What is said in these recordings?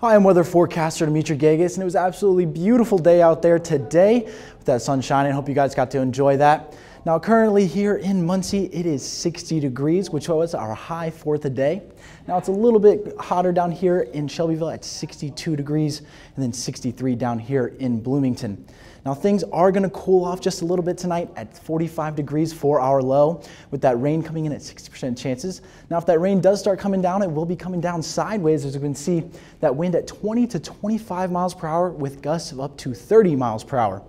Hi, I'm weather forecaster Dimitri Gegas, and it was absolutely beautiful day out there today with that sun shining. I hope you guys got to enjoy that. Now, currently here in Muncie, it is 60 degrees, which was our high for the day. Now, it's a little bit hotter down here in Shelbyville at 62 degrees, and then 63 down here in Bloomington. Now things are going to cool off just a little bit tonight at 45 degrees for our low with that rain coming in at 60% chances. Now if that rain does start coming down, it will be coming down sideways as you can see that wind at 20 to 25 miles per hour with gusts of up to 30 miles per hour.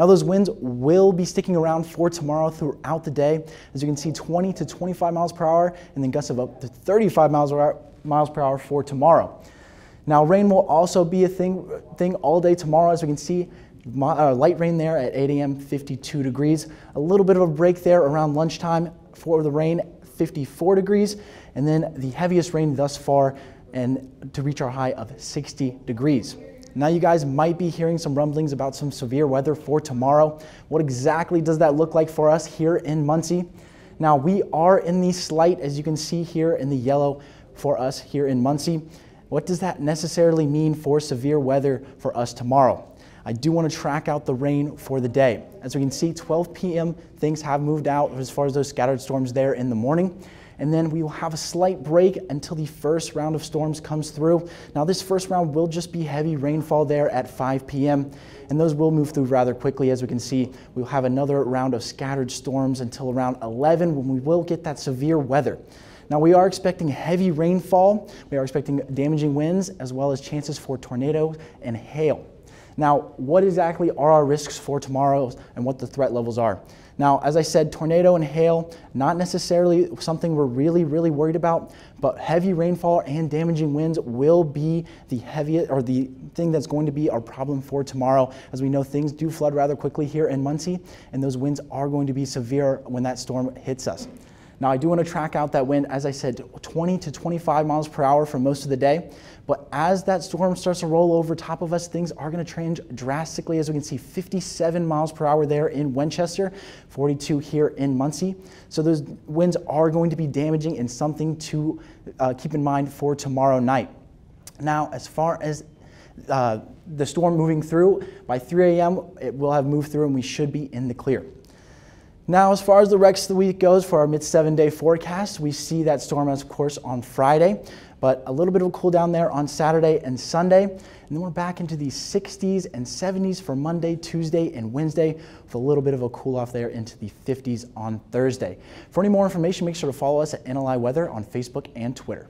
Now those winds will be sticking around for tomorrow throughout the day. As you can see 20 to 25 miles per hour and then gusts of up to 35 miles per hour, miles per hour for tomorrow. Now rain will also be a thing, thing all day tomorrow as we can see uh, light rain there at 8 a.m., 52 degrees. A little bit of a break there around lunchtime for the rain, 54 degrees. And then the heaviest rain thus far and to reach our high of 60 degrees. Now you guys might be hearing some rumblings about some severe weather for tomorrow. What exactly does that look like for us here in Muncie? Now we are in the slight, as you can see here in the yellow for us here in Muncie. What does that necessarily mean for severe weather for us tomorrow? I do want to track out the rain for the day. As we can see, 12 p.m., things have moved out as far as those scattered storms there in the morning. And then we will have a slight break until the first round of storms comes through. Now, this first round will just be heavy rainfall there at 5 p.m., and those will move through rather quickly. As we can see, we'll have another round of scattered storms until around 11 when we will get that severe weather. Now, we are expecting heavy rainfall, we are expecting damaging winds, as well as chances for tornadoes and hail. Now, what exactly are our risks for tomorrow and what the threat levels are? Now, as I said, tornado and hail, not necessarily something we're really, really worried about, but heavy rainfall and damaging winds will be the heaviest or the thing that's going to be our problem for tomorrow. As we know, things do flood rather quickly here in Muncie, and those winds are going to be severe when that storm hits us. Now I do want to track out that wind, as I said, 20 to 25 miles per hour for most of the day. But as that storm starts to roll over top of us, things are going to change drastically. As we can see, 57 miles per hour there in Winchester, 42 here in Muncie. So those winds are going to be damaging and something to uh, keep in mind for tomorrow night. Now, as far as uh, the storm moving through, by 3 a.m., it will have moved through and we should be in the clear. Now, as far as the rest of the week goes for our mid seven day forecast, we see that storm, of course, on Friday, but a little bit of a cool down there on Saturday and Sunday. And then we're back into the 60s and 70s for Monday, Tuesday, and Wednesday, with a little bit of a cool off there into the 50s on Thursday. For any more information, make sure to follow us at NLI Weather on Facebook and Twitter.